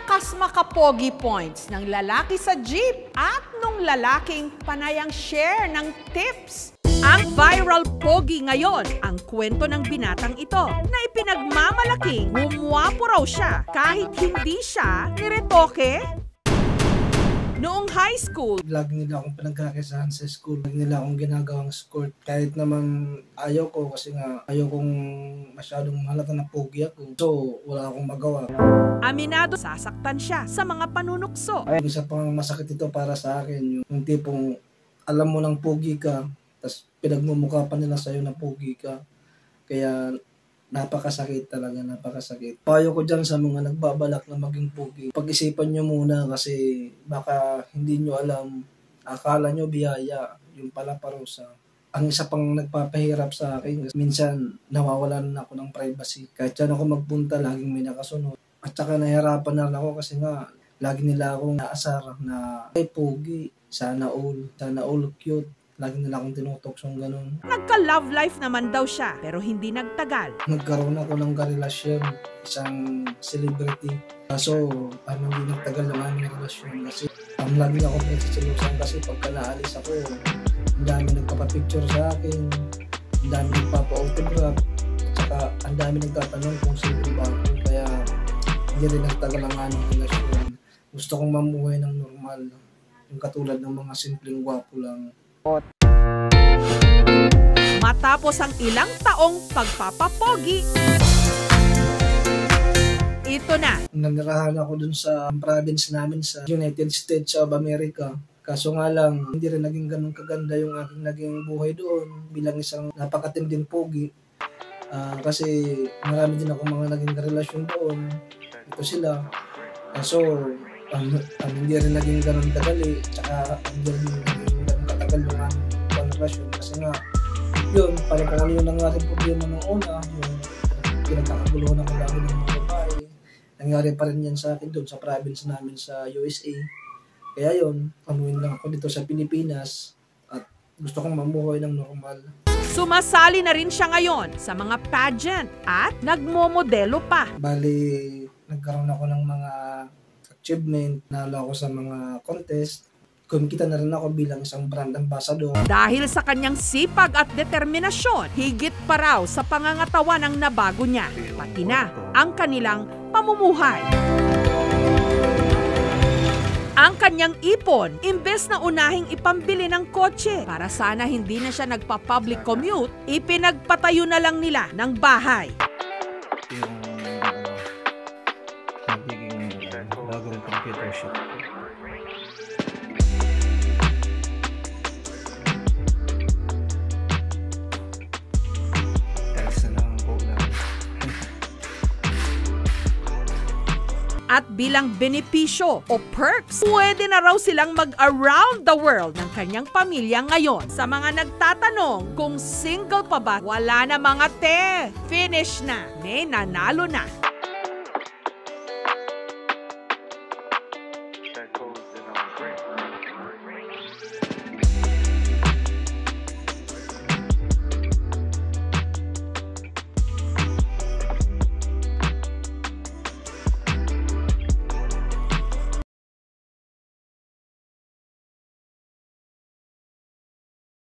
Wakas makapogi points ng lalaki sa jeep at nung lalaking panayang share ng tips. Ang viral pogi ngayon, ang kwento ng binatang ito na ipinagmamalaking gumwapo raw siya kahit hindi siya niretoke Noong high school, Lagi nila akong pinagkakasahan sa school. Lagi nila akong ginagawang escort. Kahit naman ayaw ko kasi nga ayaw kong masyadong halata na pogi ako. So, wala akong magawa. aminado sasaktan siya sa mga panunukso. Ay, isa pang masakit ito para sa akin. Yung, tipong alam mo ng pogi ka, tapos pinagmumukha pa nila sa'yo na pogi ka. Kaya napakasakit talaga, napakasakit. Payo ko dyan sa mga nagbabalak na maging pogi. Pag-isipan nyo muna kasi baka hindi nyo alam, akala nyo biyaya, yung pala parusa. Ang isa pang nagpapahirap sa akin, minsan nawawalan na ako ng privacy. Kahit saan ako magpunta, laging may nakasunod. At saka nahirapan na ako kasi nga, lagi nila akong naasar na, ay pogi, sana all, sana all cute. Lagi nila akong tinutoksong ganun. Nagka-love life naman daw siya pero hindi nagtagal. nagkaroon ako ng karelasyon, isang celebrity. Kaso, ano, hindi nagtagal ng aming relasyon kasi ang lagi ako pinagsiselusan kasi pagka naalis ako, ang dami nagpapapicture sa akin, ang dami nagpapa-autograph, saka ang dami nagtatanong kung sino ba ako. Kaya, hindi rin nagtagal ang aming relasyon. Gusto kong mamuhay ng normal, yung katulad ng mga simpleng gwapo lang. Matapos ang ilang taong pagpapapogi, ito na, nanirahan ako dun sa province namin sa United States of America. Kaso nga lang, hindi rin naging ganun kaganda yung aking naging buhay doon bilang isang napakatinding pogi. Ah, kasi marami din ako mga naging relasyon doon. Ito sila. Kaso, ano, ano, hindi rin naging ganun tagali. Tsaka hindi rin naging ganun katagal yung aming relasyon. Kasi nga, yun, parang kung ano yung nangyari problema ng una, yung pinagkakaguluhan ako lagi ng mga babae, nangyari pa rin yan sa akin doon sa province namin sa USA. Kaya yun, pamuhin lang ako dito sa Pilipinas at gusto kong mamuhay ng normal. sumasali na rin siya ngayon sa mga pageant at nagmomodelo pa. Bali, nagkaroon ako ng mga achievement, nalo ako sa mga contest. Kumikita na rin ako bilang isang brand ambassador. Dahil sa kanyang sipag at determinasyon, higit pa raw sa pangangatawan ang nabago niya, pati na ang kanilang pamumuhay. Ang kanyang ipon, imbes na unahing ipambili ng kotse para sana hindi na siya nagpa-public commute, ipinagpatayo na lang nila ng bahay. yung ano, magiging ano, bagong computer shop. Tiles At bilang benepisyo o perks, pwede na raw silang mag-around the world ng kanyang pamilya ngayon. Sa mga nagtatanong kung single pa ba, wala na mga te. Finish na. May nanalo na.